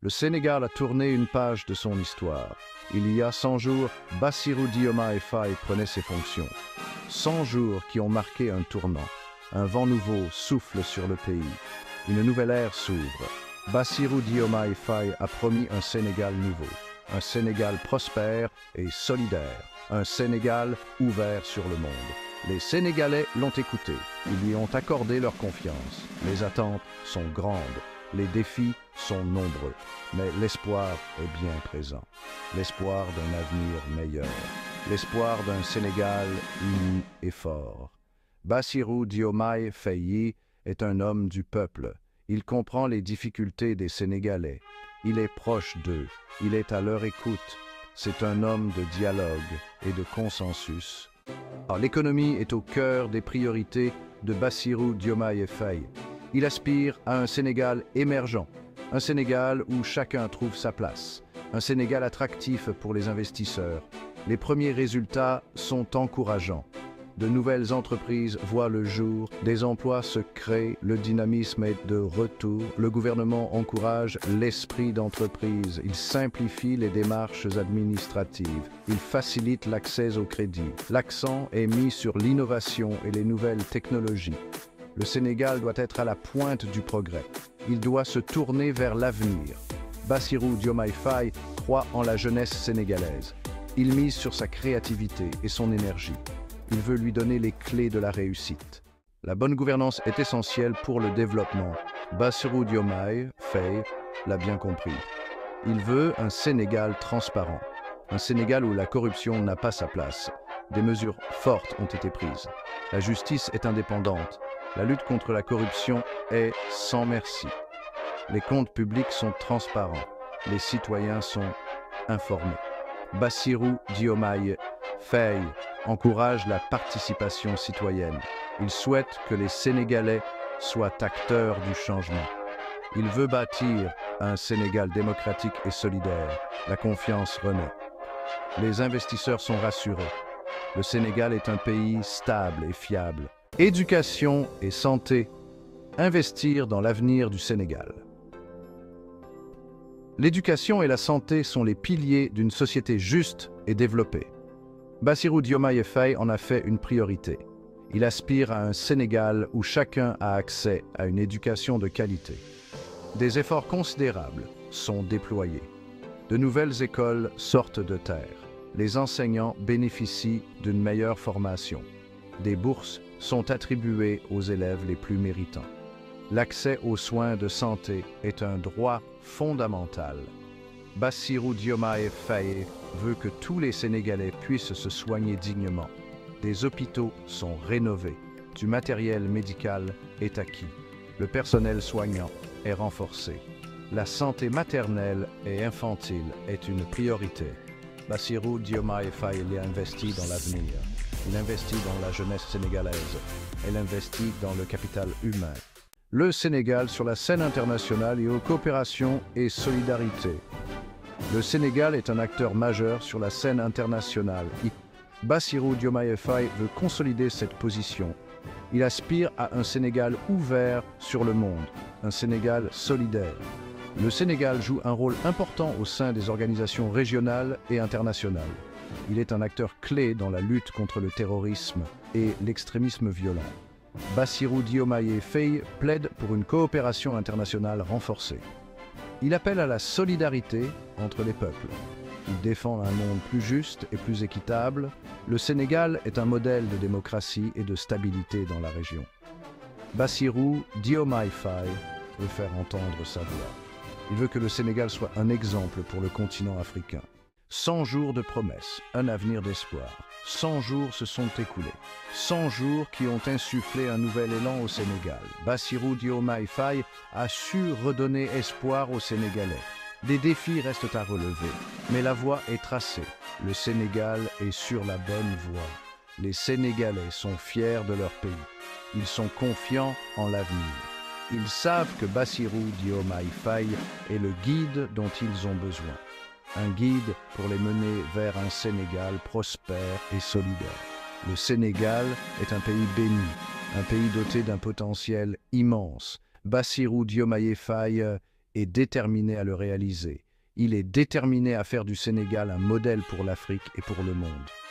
Le Sénégal a tourné une page de son histoire. Il y a 100 jours, Bassirou Diomaye Faye prenait ses fonctions. 100 jours qui ont marqué un tournant. Un vent nouveau souffle sur le pays. Une nouvelle ère s'ouvre. Bassirou Faye a promis un Sénégal nouveau. Un Sénégal prospère et solidaire. Un Sénégal ouvert sur le monde. Les Sénégalais l'ont écouté. Ils lui ont accordé leur confiance. Les attentes sont grandes. Les défis sont nombreux. Mais l'espoir est bien présent. L'espoir d'un avenir meilleur. L'espoir d'un Sénégal uni et fort. Bassirou Diomaye Faye est un homme du peuple. Il comprend les difficultés des Sénégalais. Il est proche d'eux. Il est à leur écoute. C'est un homme de dialogue et de consensus. L'économie est au cœur des priorités de Bassirou Diomaye Faye. Il aspire à un Sénégal émergent, un Sénégal où chacun trouve sa place, un Sénégal attractif pour les investisseurs. Les premiers résultats sont encourageants. De nouvelles entreprises voient le jour, des emplois se créent, le dynamisme est de retour, le gouvernement encourage l'esprit d'entreprise, il simplifie les démarches administratives, il facilite l'accès au crédit. L'accent est mis sur l'innovation et les nouvelles technologies. Le Sénégal doit être à la pointe du progrès. Il doit se tourner vers l'avenir. Bassirou Diomaye Faye croit en la jeunesse sénégalaise. Il mise sur sa créativité et son énergie. Il veut lui donner les clés de la réussite. La bonne gouvernance est essentielle pour le développement. Bassirou Diomaye Faye l'a bien compris. Il veut un Sénégal transparent, un Sénégal où la corruption n'a pas sa place. Des mesures fortes ont été prises. La justice est indépendante. La lutte contre la corruption est sans merci. Les comptes publics sont transparents. Les citoyens sont informés. Bassirou Diomaye Faye encourage la participation citoyenne. Il souhaite que les Sénégalais soient acteurs du changement. Il veut bâtir un Sénégal démocratique et solidaire. La confiance renaît. Les investisseurs sont rassurés. Le Sénégal est un pays stable et fiable. Éducation et santé. Investir dans l'avenir du Sénégal. L'éducation et la santé sont les piliers d'une société juste et développée. Bassirou Diomaye Faye en a fait une priorité. Il aspire à un Sénégal où chacun a accès à une éducation de qualité. Des efforts considérables sont déployés. De nouvelles écoles sortent de terre. Les enseignants bénéficient d'une meilleure formation. Des bourses sont attribuées aux élèves les plus méritants. L'accès aux soins de santé est un droit fondamental. Bassirou Diomaye Faye veut que tous les Sénégalais puissent se soigner dignement. Des hôpitaux sont rénovés. Du matériel médical est acquis. Le personnel soignant est renforcé. La santé maternelle et infantile est une priorité. Bassirou Diomaye Faye a investi dans l'avenir. Il investit dans la jeunesse sénégalaise. Elle investit dans le capital humain. Le Sénégal sur la scène internationale et aux coopérations et solidarité. Le Sénégal est un acteur majeur sur la scène internationale. Bassirou Diomaye Faye veut consolider cette position. Il aspire à un Sénégal ouvert sur le monde, un Sénégal solidaire. Le Sénégal joue un rôle important au sein des organisations régionales et internationales. Il est un acteur clé dans la lutte contre le terrorisme et l'extrémisme violent. Bassirou Diomaye Faye plaide pour une coopération internationale renforcée. Il appelle à la solidarité entre les peuples. Il défend un monde plus juste et plus équitable. Le Sénégal est un modèle de démocratie et de stabilité dans la région. Bassirou Diomaye Faye veut faire entendre sa voix. Il veut que le Sénégal soit un exemple pour le continent africain. 100 jours de promesses, un avenir d'espoir. 100 jours se sont écoulés. 100 jours qui ont insufflé un nouvel élan au Sénégal. Bassirou Diomaye Faye a su redonner espoir aux Sénégalais. Des défis restent à relever, mais la voie est tracée. Le Sénégal est sur la bonne voie. Les Sénégalais sont fiers de leur pays. Ils sont confiants en l'avenir. Ils savent que Bassirou Diomaye Faye est le guide dont ils ont besoin un guide pour les mener vers un Sénégal prospère et solidaire. Le Sénégal est un pays béni, un pays doté d'un potentiel immense. Bassirou Diomaye Faye est déterminé à le réaliser. Il est déterminé à faire du Sénégal un modèle pour l'Afrique et pour le monde.